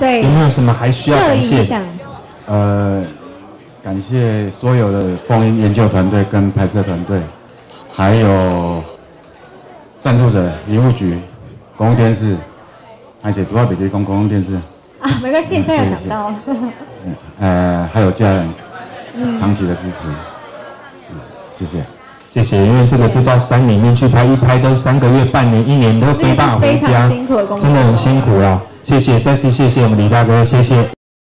对。有没有什么还需要摄感谢？呃，感谢所有的风音研究团队跟拍摄团队，还有赞助者渔务局、公共电视，而且主要比例公公共电视，啊，没关系，现在有讲到，呃，还有家人嗯长期的支持，嗯，谢谢。谢谢，因为这个就到山里面去拍，一拍都是三个月、半年、一年都没办法回家，辛苦的工作，真的很辛苦啊！谢谢，再次谢谢我们李大哥，谢谢。